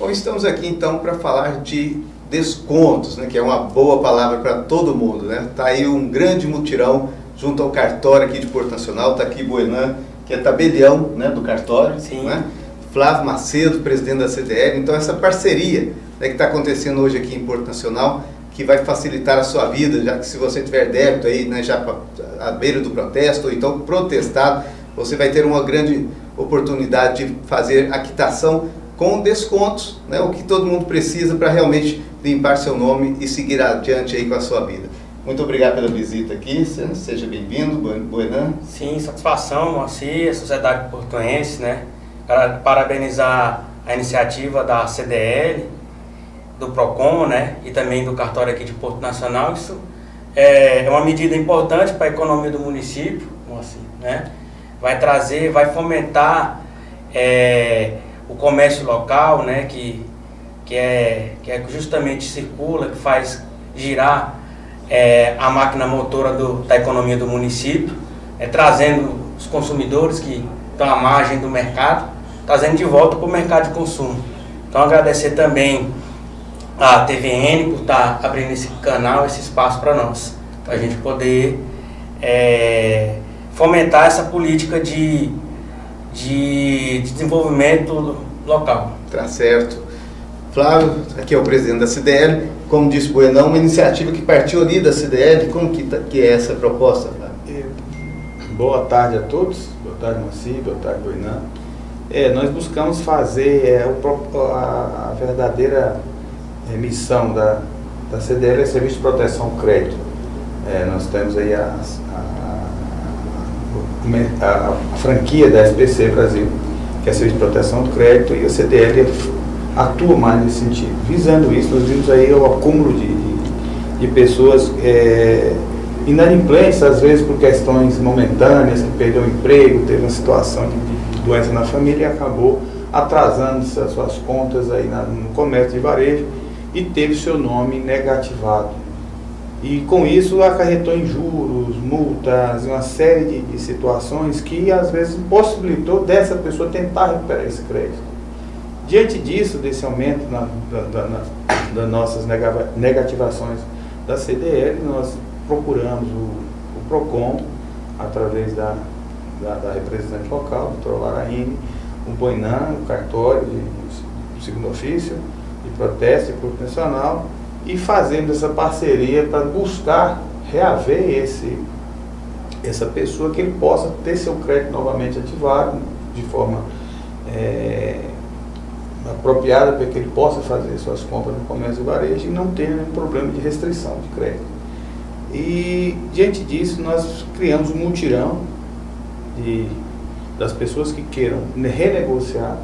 Bom, estamos aqui então para falar de descontos, né, que é uma boa palavra para todo mundo. Né? Tá aí um grande mutirão junto ao cartório aqui de Porto Nacional, está aqui Buenan, que é tabelião né, do cartório, Sim. né? Flávio Macedo, presidente da CDL. Então essa parceria né, que está acontecendo hoje aqui em Porto Nacional, que vai facilitar a sua vida, já que se você tiver débito aí, né, já à beira do protesto, ou então protestado, você vai ter uma grande oportunidade de fazer a quitação com descontos, né, o que todo mundo precisa para realmente limpar seu nome e seguir adiante aí com a sua vida. Muito obrigado pela visita aqui, se- seja bem-vindo, Buen- Buenan. Sim, satisfação, Moacir, a sociedade portuense, né? Para- Parabenizar a iniciativa da CDL, do PROCON, né? E também do cartório aqui de Porto Nacional. Isso é uma medida importante para a economia do município, Moacir, né? Vai trazer, vai fomentar é, o comércio local, né? Que, que, é, que é justamente circula, que faz girar é, a máquina motora do- da economia do município, é, trazendo os consumidores que estão à margem do mercado, trazendo de volta para o mercado de consumo. Então agradecer também a TVN por estar abrindo esse canal, esse espaço para nós, para a gente poder é, fomentar essa política de, de desenvolvimento local. Tá certo. Flávio, aqui é o presidente da CDL. Como disse o Buenão, uma iniciativa que partiu ali da CDL. Como que, tá- que é essa proposta, Flávio? É, Boa tarde a todos, boa tarde Maci, boa tarde Boinan. É, nós buscamos fazer é, o a, a verdadeira é, missão da, da CDL é Serviço de Proteção ao Crédito. É, nós temos aí a, a, a- a franquia da SPC Brasil, que é Serviço de Proteção do Crédito, e a CDL atua mais nesse sentido. Visando isso, nós vimos aí o acúmulo de, de, de pessoas é, inadimplentes, às vezes por questões momentâneas, que perdeu o emprego, teve uma situação de, doença na família e acabou atrasando as suas contas aí na- no comércio de varejo e teve seu nome negativado. E com isso acarretou em juros, multas, uma série de, de situações que às vezes possibilitou dessa pessoa tentar recuperar esse crédito. Diante disso, desse aumento na, da, da- na- das nossas nega- negativações da CDL, nós procuramos o, o PROCON, através da, da, da representante local, a doutora Laraine, o Boinan, o cartório de, segundo ofício, de protesto e Corpo Nacional, e fazendo essa parceria para buscar reaver esse, essa pessoa que ele possa ter seu crédito novamente ativado de forma eh, apropriada para que ele possa fazer suas compras no comércio e varejo e não tenha nenhum problema de restrição de crédito. E diante disso nós criamos um mutirão de, das pessoas que queiram renegociar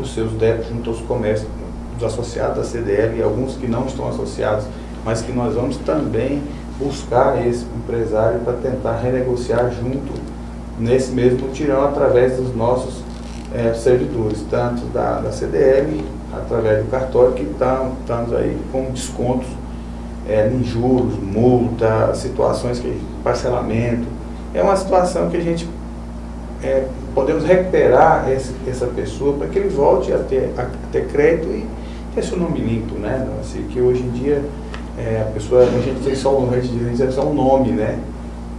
os seus débitos junto aos comércios dos associados da CDL e alguns que não estão associados, mas que nós vamos também buscar esse empresário para tentar renegociar junto nesse mesmo mutirão através dos nossos eh, servidores, tanto da, da CDL, através do cartório, que tam- estamos aí com descontos eh, em juros, multa, situações que parcelamento. É uma situação que a gente eh, podemos recuperar esse- essa pessoa para que ele volte a ter, a ter crédito e ter seu nome limpo, né? Assim, que hoje em dia eh, a pessoa, a gente tem só, a gente diz, é só um nome, né?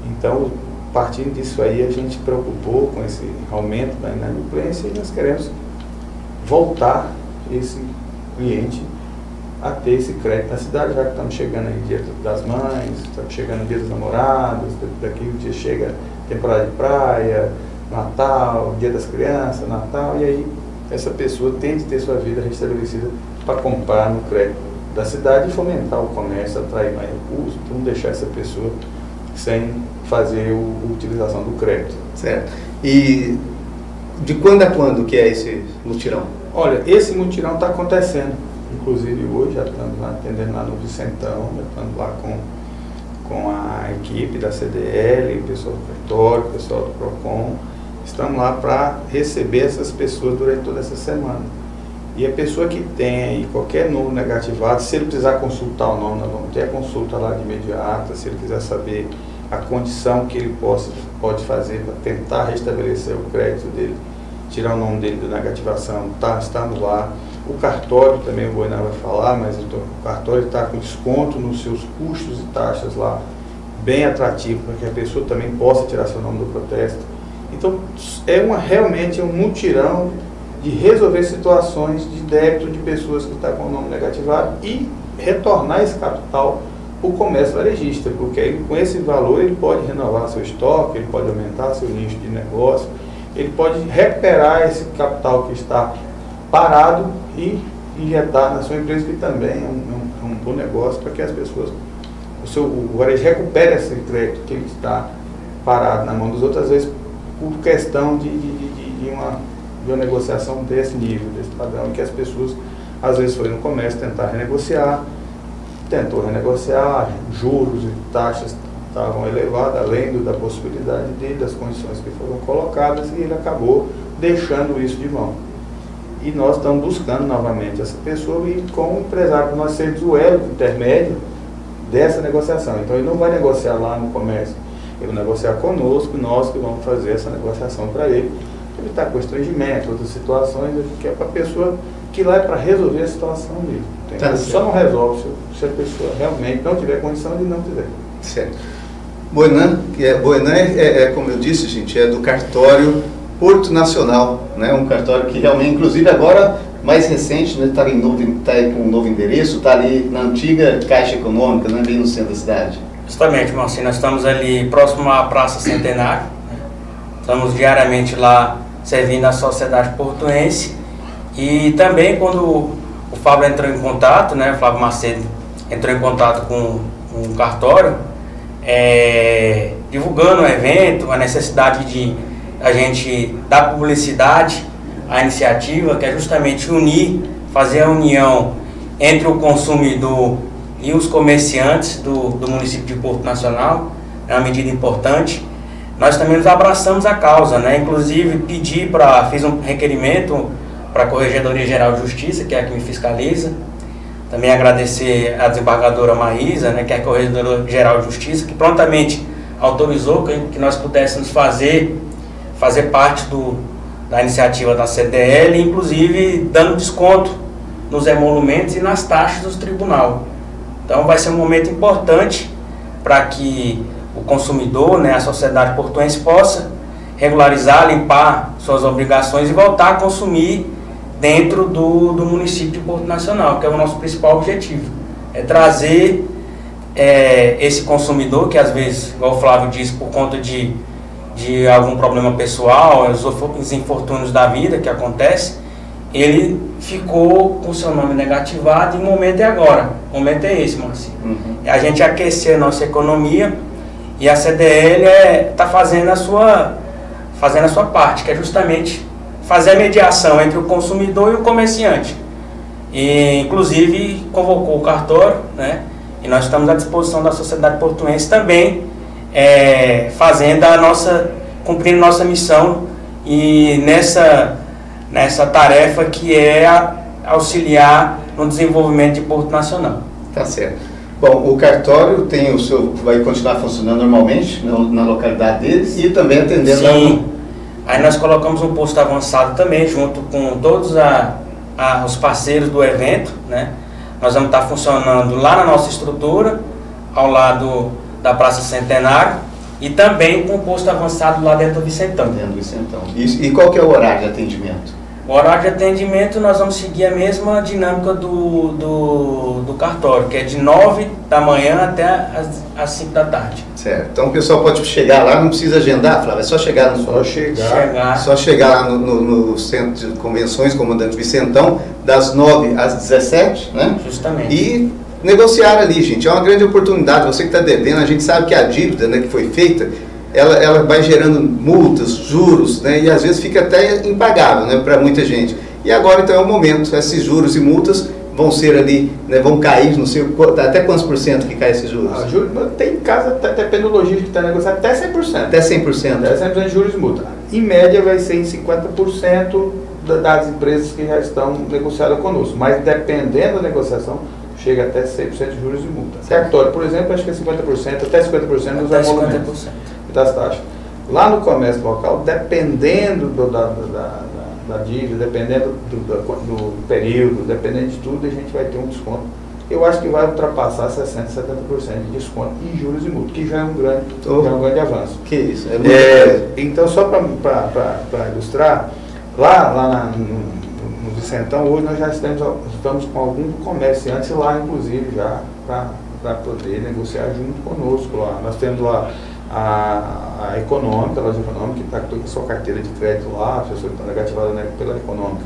Então, partindo disso aí, a gente preocupou com esse aumento da inadimplência e nós queremos voltar esse cliente a ter esse crédito na cidade, já que estamos chegando aí dia das mães, estamos chegando dia dos namorados, daqui o dia chega temporada de praia, Natal, dia das crianças, Natal, e aí essa pessoa tem de ter sua vida restabelecida para comprar no crédito da cidade e fomentar o comércio, atrair mais recursos, então não deixar essa pessoa sem fazer o- a utilização do crédito. Certo. E de quando a quando que é esse mutirão? Olha, esse mutirão está acontecendo. Inclusive hoje já estamos lá atendendo lá no Vicentão, já estamos lá com, com a equipe da CDL, o pessoal do cartório, o pessoal do PROCON. Estamos lá para receber essas pessoas durante toda essa semana. E a pessoa que tem qualquer número negativado, se ele precisar consultar o nome, nós vamos ter a consulta lá de imediata, se ele quiser saber a condição que ele possa, pode fazer para tentar restabelecer o crédito dele, tirar o nome dele da negativação, tá, no ar. O cartório também o Boiná vai falar, mas o cartório está com desconto nos seus custos e taxas lá, bem atrativo para que a pessoa também possa tirar seu nome do protesto. Então é uma, realmente um mutirão de resolver situações de débito de pessoas que estão com o nome negativado e retornar esse capital para o comércio varejista, porque aí, com esse valor ele pode renovar seu estoque, ele pode aumentar seu nicho de negócio, ele pode recuperar esse capital que está parado e injetar na sua empresa, que também é um, é um, é um bom negócio para que as pessoas, o, seu, o varejo recupere esse crédito que ele está parado na mão dos outros, às vezes por questão de, de, de, de uma, de uma negociação desse nível, desse padrão, que as pessoas às vezes foram no comércio tentar renegociar, tentou renegociar, juros e taxas estavam elevadas, além do, da possibilidade dele, das condições que foram colocadas, e ele acabou deixando isso de mão. E nós estamos buscando novamente essa pessoa e com o empresário, nós sermos o elo intermédio dessa negociação. Então ele não vai negociar lá no comércio, ele negociar conosco, nós que vamos fazer essa negociação para ele, evitar constrangimento, outras situações, que é para a pessoa que lá é para resolver a situação dele. Tá só não resolve se, se, a pessoa realmente não tiver condição de não tiver. Certo. Boinan, que é, Boinan é, é, é, como eu disse, gente, é do cartório Porto Nacional, né? Um cartório que realmente, inclusive agora mais recente, né? Está tá com um novo endereço, está ali na antiga Caixa Econômica, né? Bem no centro da cidade. Justamente, Marcinho, nós estamos ali próximo à Praça Centenário. Né? Estamos diariamente lá servindo a sociedade portuense. E também quando o Fábio entrou em contato, né? O Flávio Macedo entrou em contato com, com o cartório, é, divulgando o evento, a necessidade de a gente dar publicidade à iniciativa, que é justamente unir, fazer a união entre o consumidor e os comerciantes do, do município de Porto Nacional, é uma medida importante. Nós também nos abraçamos a causa, né? inclusive pedi para, fiz um requerimento para a Corregedoria Geral de Justiça, que é a que me fiscaliza, também agradecer à desembargadora Maísa, né, que é a Corregedora Geral de Justiça, que prontamente autorizou que, que nós pudéssemos fazer, fazer parte do, da iniciativa da CDL, inclusive dando desconto nos emolumentos e nas taxas do tribunal. Então vai ser um momento importante para que o consumidor, né, a sociedade portuense possa regularizar, limpar suas obrigações e voltar a consumir dentro do, do município de Porto Nacional, que é o nosso principal objetivo. É trazer é, esse consumidor, que às vezes, igual o Flávio disse, por conta de, de algum problema pessoal, os infortúnios da vida que acontece, ele ficou com seu nome negativado e o momento é agora. O momento é esse, Marcinho. Uhum. É a gente aquecer a nossa economia e a CDL está é, tá fazendo, a sua, fazendo a sua parte, que é justamente fazer a mediação entre o consumidor e o comerciante. E, inclusive, convocou o cartório, né? E nós estamos à disposição da sociedade portuense também, é, fazendo a nossa, cumprindo nossa missão e nessa, nessa tarefa que é auxiliar no desenvolvimento de Porto Nacional. Tá certo. Bom, o cartório tem o seu, vai continuar funcionando normalmente na, na localidade deles e também atendendo Sim. Aí nós colocamos um posto avançado também, junto com todos a, a, os parceiros do evento, né? Nós vamos estar funcionando lá na nossa estrutura, ao lado da Praça Centenário, e também com o posto avançado lá dentro do Vicentão. Dentro do Vicentão. E, e qual que é o horário de atendimento? O horário de atendimento nós vamos seguir a mesma dinâmica do, do, do cartório, que é de 9 da manhã até as, as 5 da tarde. Certo. Então o pessoal pode chegar lá, não precisa agendar, Flávio, é só chegar no. Só chegar. chegar. Só chegar lá no, no, no, centro de convenções, comandante Vicentão, das 9 às 17, né? Justamente. E negociar ali, gente. É uma grande oportunidade. Você que está devendo, a gente sabe que a dívida né, que foi feita ela, ela vai gerando multas, juros, né, e às vezes fica até impagável né, para muita gente. E agora então é o momento, esses juros e multas vão ser ali, né, vão cair, não sei até quantos por cento que cai esses juros? Ah, juros tem casa, até penologia que está negociando até 100%. Até 100%. Até 100% de juros e multa. Em média vai ser em 50% das empresas que já estão negociadas conosco, mas dependendo da negociação, chega até 100% de juros e multa. Cartório, por exemplo, acho que é 50%, até 50% dos até das taxas. Lá no comércio local, dependendo do, da, da, da, da dívida, dependendo do, do, do, período, dependendo de tudo, a gente vai ter um desconto. Eu acho que vai ultrapassar 60%, 70% de desconto em juros e multas, que já é um grande, oh, é um grande avanço. Que isso, é, é Então, só para ilustrar, lá, lá na, no, no Vicentão, hoje nós já estamos, estamos com alguns comerciantes lá, inclusive, já para poder negociar junto conosco lá. Nós temos lá a, a econômica, a loja econômica, que está com sua carteira de crédito lá, a pessoa que está negativada né, pela econômica,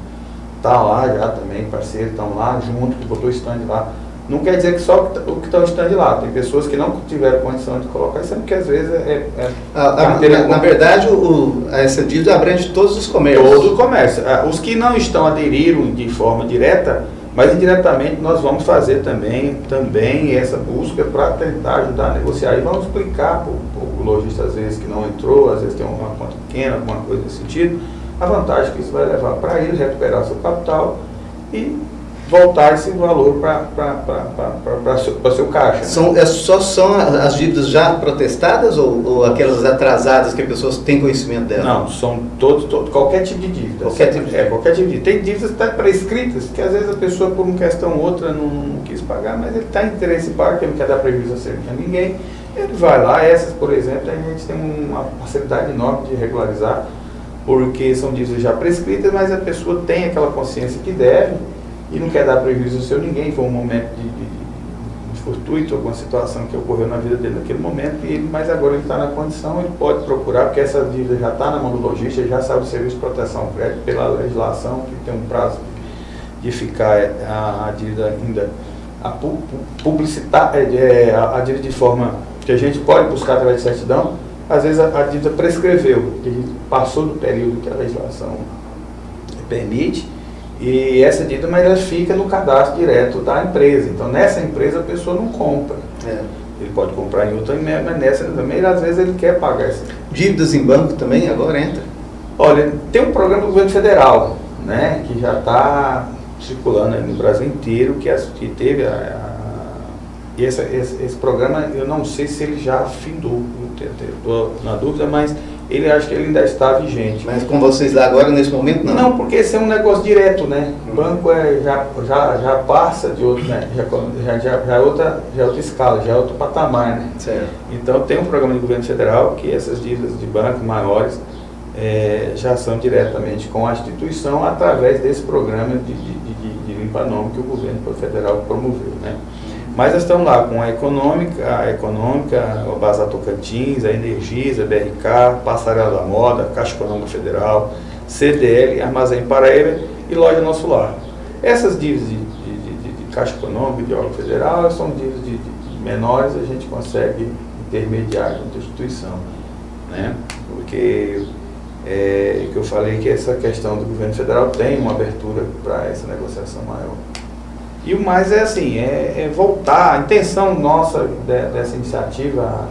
está lá já também, parceiro, estão lá junto, que botou o stand lá. Não quer dizer que só o que está o stand lá, tem pessoas que não tiveram condição de colocar, sendo que às vezes é. é ah, na, na, verdade, o, essa dívida abrange todos os comércios. Todo o comércio. Ah, os que não estão aderiram de forma direta, mas indiretamente nós vamos fazer também, também essa busca para tentar ajudar a negociar. E vamos explicar para o lojista, às vezes, que não entrou, às vezes tem uma conta pequena, alguma coisa nesse sentido, a vantagem que isso vai levar para ele recuperar seu capital e voltar esse valor para o seu caixa. Né? São, é, só são as dívidas já protestadas ou, ou, aquelas atrasadas que as pessoas têm conhecimento delas? Não, são todos, todo, qualquer tipo de dívida. Qualquer tipo de É, qualquer tipo de dívida. Tem dívidas até prescritas, que às vezes a pessoa, por uma questão ou outra, não, não quis pagar, mas ele está em interesse pagar, que ele não quer dar prejuízo a ninguém. Ele vai lá, essas, por exemplo, a gente tem uma facilidade enorme de regularizar, porque são dívidas já prescritas, mas a pessoa tem aquela consciência que deve e não quer dar prejuízo ao seu ninguém, foi um momento de, de, fortuito, alguma situação que ocorreu na vida dele naquele momento, e ele, mas agora ele está na condição, ele pode procurar, porque essa dívida já está na mão do lojista, já sabe o serviço de proteção crédito pela legislação, que tem um prazo de ficar a, a dívida ainda a publicitar, é, a dívida de forma que a gente pode buscar através de certidão, às vezes a, a dívida prescreveu, que passou do período que a legislação permite, e essa dívida, mas ela fica no cadastro direto da empresa. Então, nessa empresa, a pessoa não compra. É. Ele pode comprar em outra, mas nessa também, às vezes, ele quer pagar essa. Dívidas em banco também, agora entra? Olha, tem um programa do governo federal, né, que já está circulando no Brasil inteiro, que, que teve a, a e esse, esse, esse, programa, eu não sei se ele já findou, estou na dúvida, mas ele acho que ele ainda está vigente. Mas com vocês lá agora, nesse momento, não? Não, porque esse é um negócio direto, né? O uhum. banco é, já, já, já passa de outro, né? Já, já, já, é outra, já é outra escala, já é outro patamar, né? Certo. Então tem um programa do governo federal que essas dívidas de banco maiores é, já são diretamente com a instituição através desse programa de, de, de, de limpa-nome que o governo federal promoveu, né? Mas nós estamos lá com a Econômica, a Econômica, o Bazar Tocantins, a Energisa, a BRK, Passarela da Moda, Caixa Econômica Federal, CDL, Armazém Paraíba e Loja Nosso Lar. Essas dívidas de, de, de, de Caixa Econômica de órgão federal são dívidas de, menores, a gente consegue intermediar junto à instituição. Né? Porque é, que eu falei que essa questão do governo federal tem uma abertura para essa negociação maior. E o mais é assim, é, é voltar, a intenção nossa de, dessa iniciativa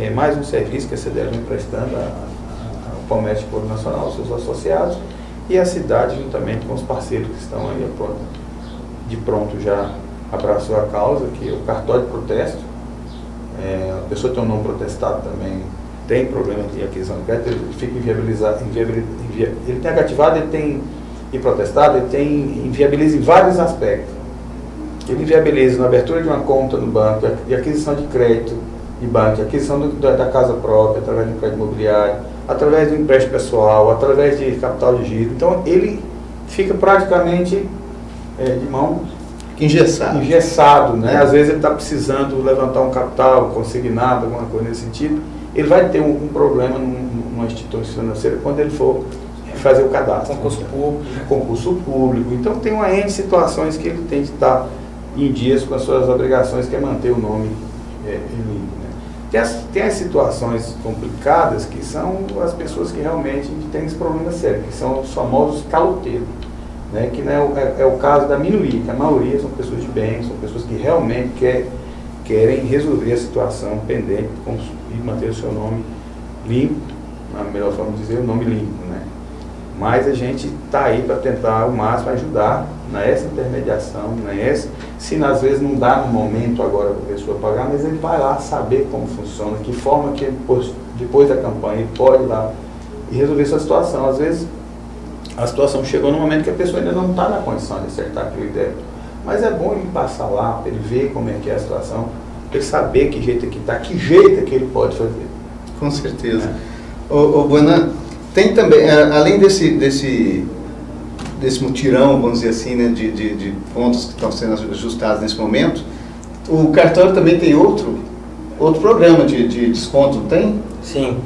é mais um serviço que a CDL vem prestando ao Comércio Público Nacional, aos seus associados, e a cidade, juntamente com os parceiros que estão aí de pronto já abraçou a causa, que é o cartório de protesto, é, a pessoa tem um nome protestado também, tem problema de aquisição de crédito, ele fica inviabilizado, ele tem agativado, ele tem e protestado, ele tem inviabiliza em vários aspectos ele viabiliza na abertura de uma conta no banco, de aquisição de crédito de banco, de aquisição do, da, da, casa própria, através do crédito imobiliário, através do empréstimo pessoal, através de capital de giro. Então ele fica praticamente é, de mão engessado. engessado né? É. Às vezes ele está precisando levantar um capital consignado, alguma coisa nesse sentido. Ele vai ter um, um problema numa instituição financeira quando ele for fazer o cadastro. Concurso público. Concurso público. Então tem uma N situações que ele tem de estar em dias com as suas obrigações, que é manter o nome é, limpo. Né? Tem, as, tem as situações complicadas que são as pessoas que realmente têm esse problema sério, que são os famosos caloteiros. Né, que é o, é, é, o caso da minoria, que a maioria são pessoas de bem, são pessoas que realmente quer, querem resolver a situação pendente e manter o seu nome limpo, na melhor forma de dizer, o nome limpo. Né? Mas a gente está aí para tentar ao máximo ajudar nessa intermediação, nessa, se às vezes não dá no momento agora para a pessoa pagar, mas ele vai lá saber como funciona, que forma que depois, depois da campanha ele pode ir lá e resolver essa situação. Às vezes a situação chegou no momento que a pessoa ainda não está na condição de acertar aquele débito. Mas é bom ele passar lá, para ele ver como é que é a situação, para ele saber que jeito é que está, que jeito é que ele pode fazer. Com certeza. É. Ô, ô Buenan, tem também, além desse, desse, desse mutirão, vamos dizer assim, né, de, de, de pontos que estão sendo ajustados nesse momento, o cartório também tem outro, outro programa de, de desconto, não tem? Sim.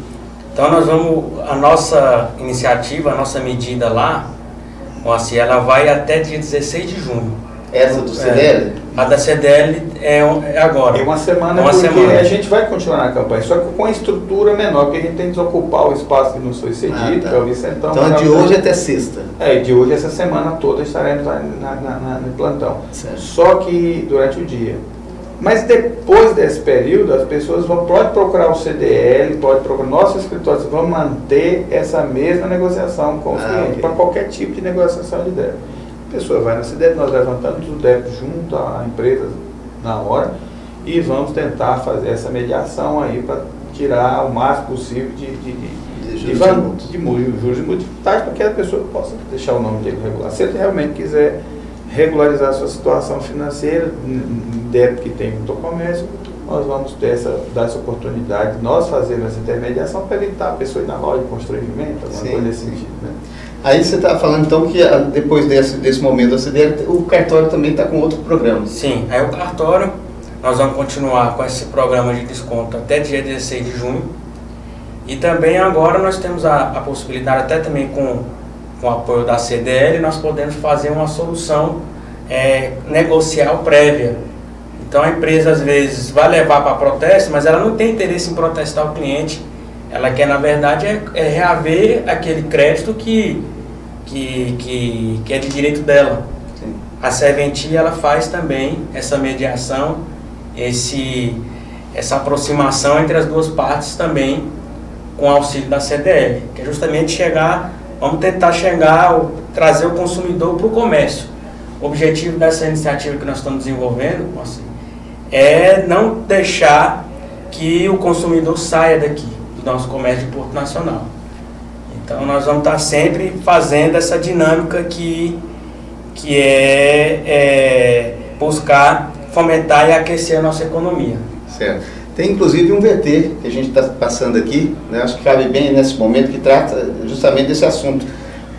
Então nós vamos, a nossa iniciativa, a nossa medida lá, assim, ela vai até dia 16 de junho. Essa do CDL? É, a da CDL é, é agora. É uma semana, é uma porque semana. a gente vai continuar na campanha, só que com a estrutura menor, porque a gente tem que desocupar o espaço que nos foi cedido, ah, tá. que é o Vicentão. Então de hoje até sexta? É, de hoje essa semana toda estaremos na, na, na, no plantão. Certo. Só que durante o dia. Mas depois desse período, as pessoas vão, pode procurar o CDL, pode procurar nossos escritórios, vão manter essa mesma negociação com os ah, clientes, okay. para qualquer tipo de negociação de débito. A pessoa vai no CDL, nós levantamos o débito junto à empresa na hora e vamos tentar fazer essa mediação aí para tirar o máximo possível de, de, de, de, juros de, multa para que a pessoa possa deixar o nome dele regular. Se ele realmente quiser regularizar a sua situação financeira, débito que tem no comércio, nós vamos ter essa, dar essa oportunidade, nós fazemos essa intermediação para evitar a pessoa ir na loja de constrangimento, alguma sim, coisa nesse sentido. Né? Aí você está falando então que ah, depois desse, desse momento da CDL, o cartório também está com outro programa. Sim, aí o cartório, nós vamos continuar com esse programa de desconto até dia 16 de junho. E também agora nós temos a, a possibilidade, até também com com o apoio da CDL, nós podemos fazer uma solução é, negocial prévia. Então a empresa às vezes vai levar para protesto, mas ela não tem interesse em protestar o cliente. Ela quer, na verdade, é, é reaver aquele crédito que, que, que, que é de direito dela. Sim. A serventia ela faz também essa mediação, esse, essa aproximação entre as duas partes também com auxílio da CDL, que é justamente chegar Vamos tentar chegar, trazer o consumidor para o comércio. O objetivo dessa iniciativa que nós estamos desenvolvendo é não deixar que o consumidor saia daqui, nosso comércio de Porto Nacional. Então nós vamos estar sempre fazendo essa dinâmica que, que é, é buscar fomentar e aquecer a nossa economia. Certo. Tem inclusive um VT que a gente está passando aqui, né? acho que cabe bem nesse momento, que trata justamente desse assunto.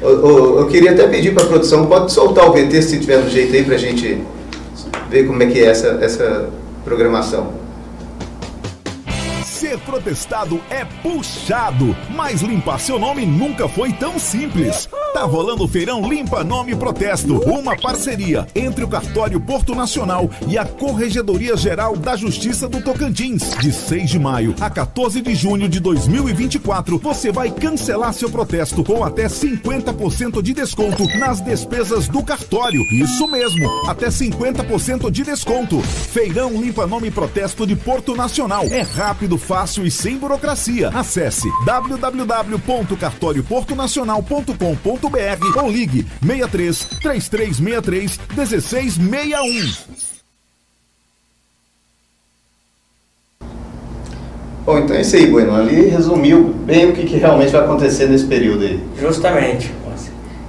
Eu, eu, eu queria até pedir para a produção, pode soltar o VT se tiver um jeito aí para a gente ver como é que é essa, essa programação. Ser protestado é puxado, mas limpar seu nome nunca foi tão simples. Tá rolando o Feirão Limpa Nome Protesto, uma parceria entre o Cartório Porto Nacional e a Corregedoria Geral da Justiça do Tocantins. De 6 de maio a 14 de junho de 2024, você vai cancelar seu protesto com até 50% de desconto nas despesas do cartório. Isso mesmo, até 50% de desconto. Feirão Limpa Nome Protesto de Porto Nacional. É rápido, fácil e sem burocracia. Acesse www.cartorioportonacional.com.br ou ligue 63 3363 1661. Bom, então é isso aí, Bueno. Ali resumiu bem o que, que realmente vai acontecer nesse período aí. Justamente.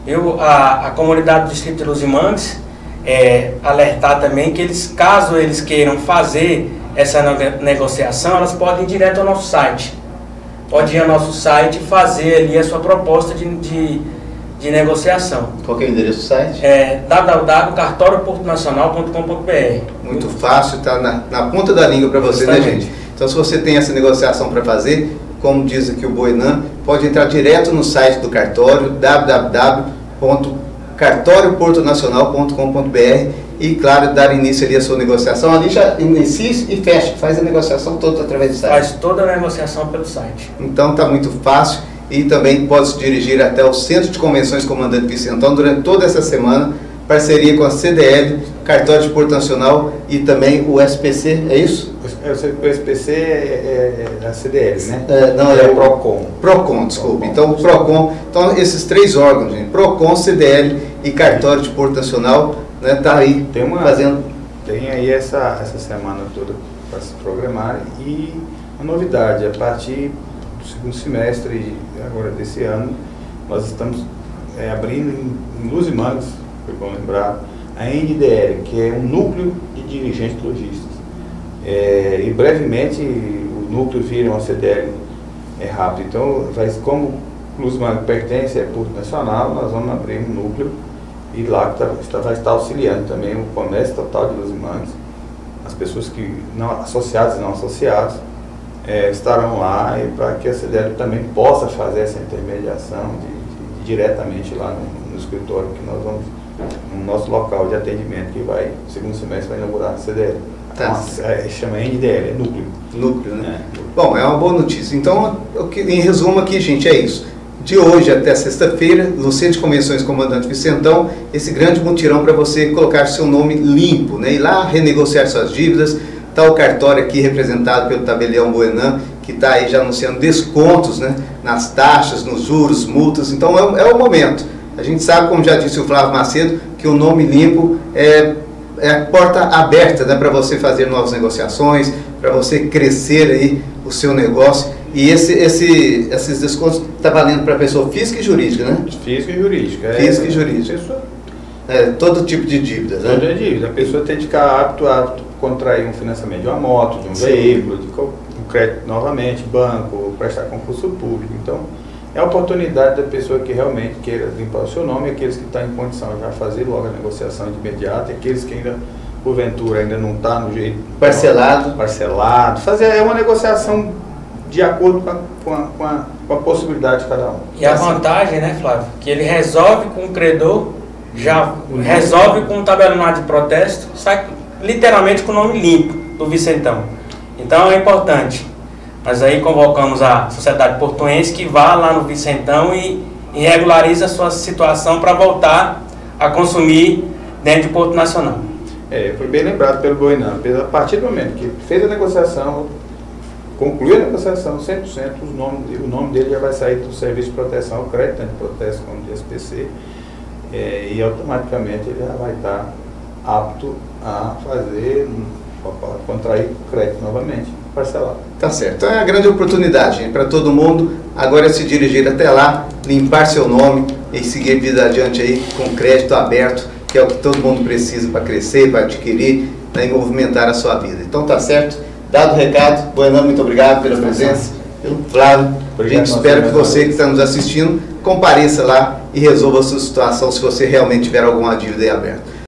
Eu, a, a comunidade do Distrito de Luzimangues é, alertar também que eles, caso eles queiram fazer essa negociação, elas podem ir direto ao nosso site. Pode ir ao nosso site e fazer ali a sua proposta de, de de negociação. Qual é o endereço do site? É www.cartorioportonacional.com.br. Muito fácil, está na, na ponta da língua para você, né, Justamente. né, gente? Então, se você tem essa negociação para fazer, como diz aqui o Boinan, pode entrar direto no site do cartório, www.cartorioportonacional.com.br e, claro, dar início ali à sua negociação. Ali já inicia e fecha, faz a negociação toda através do site. Faz toda a negociação pelo site. Então, está muito fácil e também pode se dirigir até o Centro de Convenções Comandante Vicentão durante toda essa semana, parceria com a CDL, Cartório de Porto Nacional e também o SPC, é isso? O SPC é, é, é a CDL, né? É, não, é, é o PROCON. PROCON, desculpe. Procon. Então, o PROCON, então esses três órgãos, gente, PROCON, CDL e Cartório de Porto Nacional, né, tá aí tem uma, fazendo... Tem aí essa, essa semana toda para se programar e a novidade, a partir segundo semestre agora desse ano, nós estamos é, abrindo em, em Luz e Manos, foi bom lembrar, a NDL, que é um núcleo de dirigentes lojistas. É, e brevemente o núcleo vira uma CDL é rápido. Então, vai, como Luz Manos pertence é Porto Nacional, nós vamos abrir um núcleo e lá tá, vai estar auxiliando também o comércio total de Luz Manos, as pessoas que não associadas e não associadas é, estarão lá e para que a CDL também possa fazer essa intermediação de, de, diretamente lá no, no, escritório que nós vamos, no nosso local de atendimento que vai, segundo semestre, vai inaugurar a CDL. Tá. Então, é, chama NDL, é núcleo. Núcleo, né? É. Bom, é uma boa notícia. Então, em resumo aqui, gente, é isso. De hoje até sexta-feira, no Centro de Convenções Comandante Vicentão, esse grande mutirão para você colocar seu nome limpo, né? Ir lá renegociar suas dívidas, Está o cartório aqui representado pelo tabelião Buenan, que está aí já anunciando descontos né, nas taxas, nos juros, multas. Então é, é, o momento. A gente sabe, como já disse o Flávio Macedo, que o nome limpo é, é a porta aberta né, para você fazer novas negociações, para você crescer aí o seu negócio. E esse, esse, esses descontos estão tá valendo para pessoa física e jurídica, né? Física e jurídica. É, física e jurídica. Pessoa, é, todo tipo de dívida, né? Toda dívida. A pessoa tem que ficar apto a contrair um financiamento de uma moto, de um Sim. veículo, de um crédito novamente, banco, prestar concurso público. Então, é a oportunidade da pessoa que realmente queira limpar o seu nome, aqueles que estão em condição de já fazer logo a negociação de imediato, aqueles que ainda, porventura, ainda não está no jeito... Parcelado. Parcelado. Fazer é uma negociação de acordo com a, com a, com a, com a possibilidade de cada um. E a vantagem, né, Flávio, que ele resolve com o credor já resolve com um tabelionato de protesto, sai literalmente com o nome limpo do Vicentão. Então é importante. Nós aí convocamos a sociedade portuense que vá lá no Vicentão e, e regularize a sua situação para voltar a consumir dentro de Porto Nacional. É, foi bem lembrado pelo Boinan. A partir do momento que fez a negociação, concluiu a negociação 100%, o nome, o nome dele já vai sair do Serviço de Proteção ao Crédito, de protesto como de SPC é, e automaticamente ele já vai estar apto a fazer, a contrair crédito novamente, parcelado. Tá certo. Então é a grande oportunidade para todo mundo agora é se dirigir até lá, limpar seu nome e seguir vida adiante aí com crédito aberto, que é o que todo mundo precisa para crescer, para adquirir né, e movimentar a sua vida. Então tá certo. Dado o recado, Buenão, muito obrigado pela presença. Pelo Flávio, a gente espera que você que está nos assistindo compareça lá e resolva a sua situação se você realmente tiver alguma dívida aí aberta.